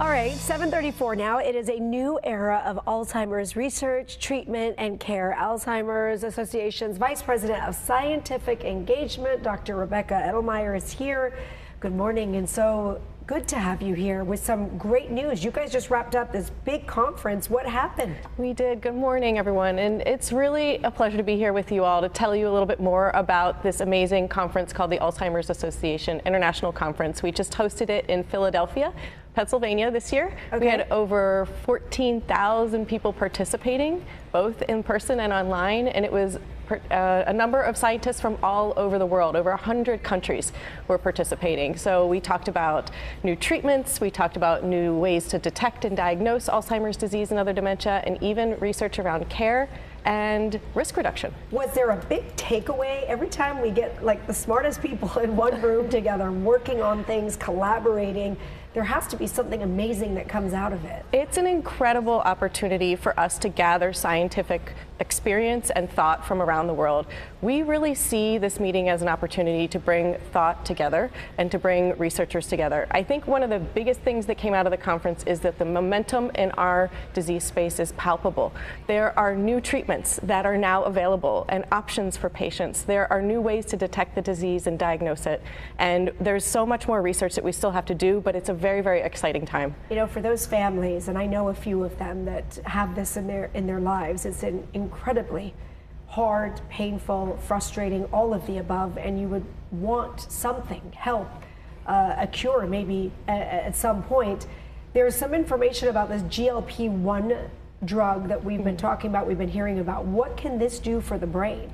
All right, 734 now. It is a new era of Alzheimer's research, treatment, and care. Alzheimer's Association's Vice President of Scientific Engagement, Dr. Rebecca Edelmayer, is here. Good morning, and so good to have you here with some great news. You guys just wrapped up this big conference. What happened? We did. Good morning, everyone. And it's really a pleasure to be here with you all to tell you a little bit more about this amazing conference called the Alzheimer's Association International Conference. We just hosted it in Philadelphia. Pennsylvania this year. Okay. We had over 14,000 people participating, both in person and online, and it was uh, a number of scientists from all over the world, over 100 countries were participating. So we talked about new treatments, we talked about new ways to detect and diagnose Alzheimer's disease and other dementia, and even research around care and risk reduction. Was there a big takeaway every time we get like the smartest people in one room together working on things, collaborating? there has to be something amazing that comes out of it. It's an incredible opportunity for us to gather scientific experience and thought from around the world. We really see this meeting as an opportunity to bring thought together and to bring researchers together. I think one of the biggest things that came out of the conference is that the momentum in our disease space is palpable. There are new treatments that are now available and options for patients. There are new ways to detect the disease and diagnose it. And there's so much more research that we still have to do, but it's a very, very exciting time. You know, for those families, and I know a few of them that have this in their in their lives, it's an incredibly hard, painful, frustrating, all of the above, and you would want something, help, uh, a cure maybe at, at some point. There's some information about this GLP 1 drug that we've been mm. talking about, we've been hearing about. What can this do for the brain?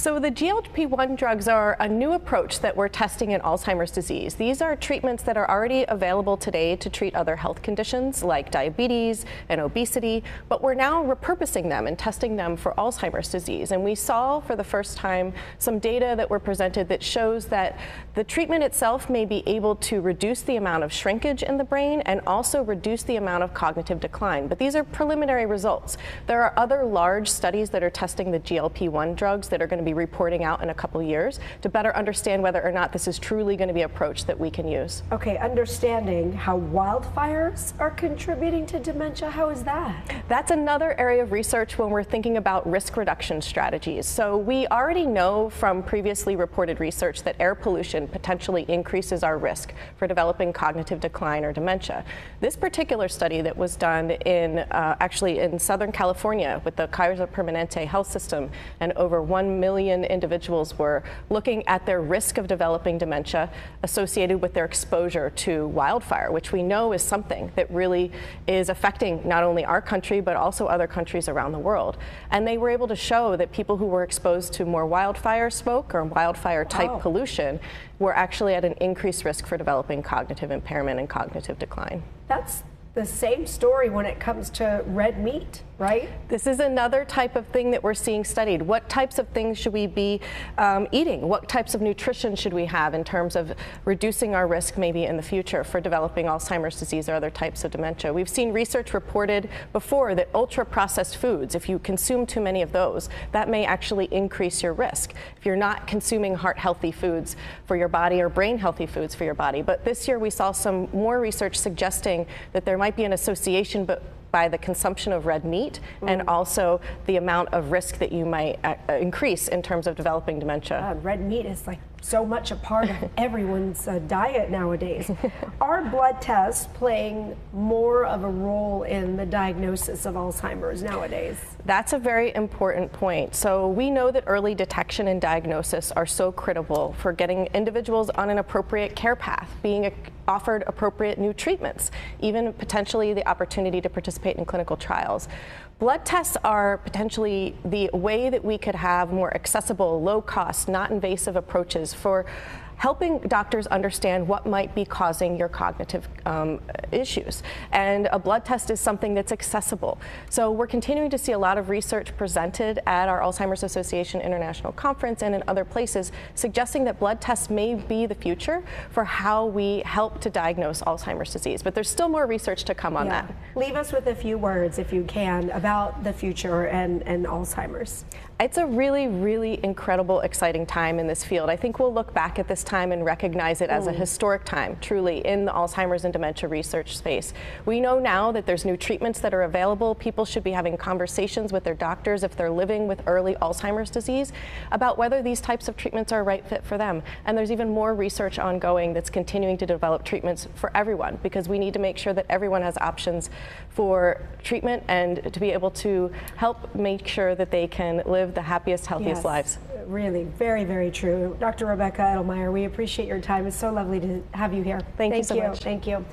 So the GLP-1 drugs are a new approach that we're testing in Alzheimer's disease. These are treatments that are already available today to treat other health conditions like diabetes and obesity, but we're now repurposing them and testing them for Alzheimer's disease. And we saw for the first time some data that were presented that shows that the treatment itself may be able to reduce the amount of shrinkage in the brain and also reduce the amount of cognitive decline. But these are preliminary results. There are other large studies that are testing the GLP-1 drugs that are going to be reporting out in a couple years to better understand whether or not this is truly going to be an approach that we can use. Okay, understanding how wildfires are contributing to dementia, how is that? That's another area of research when we're thinking about risk reduction strategies. So we already know from previously reported research that air pollution potentially increases our risk for developing cognitive decline or dementia. This particular study that was done in uh, actually in Southern California with the Kaiser Permanente health system and over 1 million individuals were looking at their risk of developing dementia associated with their exposure to wildfire, which we know is something that really is affecting not only our country, but also other countries around the world. And they were able to show that people who were exposed to more wildfire smoke or wildfire type wow. pollution were actually at an increased risk for developing cognitive impairment and cognitive decline. That's the same story when it comes to red meat right? This is another type of thing that we're seeing studied. What types of things should we be um, eating? What types of nutrition should we have in terms of reducing our risk maybe in the future for developing Alzheimer's disease or other types of dementia? We've seen research reported before that ultra processed foods, if you consume too many of those, that may actually increase your risk if you're not consuming heart healthy foods for your body or brain healthy foods for your body. But this year we saw some more research suggesting that there might be an association but by the consumption of red meat mm. and also the amount of risk that you might uh, increase in terms of developing dementia. God, red meat is like so much a part of everyone's uh, diet nowadays. Are blood tests playing more of a role in the diagnosis of Alzheimer's nowadays? That's a very important point. So we know that early detection and diagnosis are so critical for getting individuals on an appropriate care path, being offered appropriate new treatments, even potentially the opportunity to participate in clinical trials. Blood tests are potentially the way that we could have more accessible, low cost, not invasive approaches for helping doctors understand what might be causing your cognitive um, issues. And a blood test is something that's accessible. So we're continuing to see a lot of research presented at our Alzheimer's Association International Conference and in other places suggesting that blood tests may be the future for how we help to diagnose Alzheimer's disease. But there's still more research to come on yeah. that. Leave us with a few words, if you can, about the future and, and Alzheimer's. It's a really, really incredible, exciting time in this field. I think we'll look back at this time and recognize it as a hmm. historic time, truly, in the Alzheimer's and dementia research space. We know now that there's new treatments that are available. People should be having conversations with their doctors if they're living with early Alzheimer's disease about whether these types of treatments are a right fit for them. And there's even more research ongoing that's continuing to develop treatments for everyone because we need to make sure that everyone has options for treatment and to be able to help make sure that they can live the happiest, healthiest Yes, lives. Really, very, very true. Dr. Rebecca Edelmayer, we appreciate your time. It's so lovely to have you here. Thank you so much. Thank you.